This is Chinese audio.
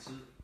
是。